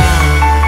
dançar.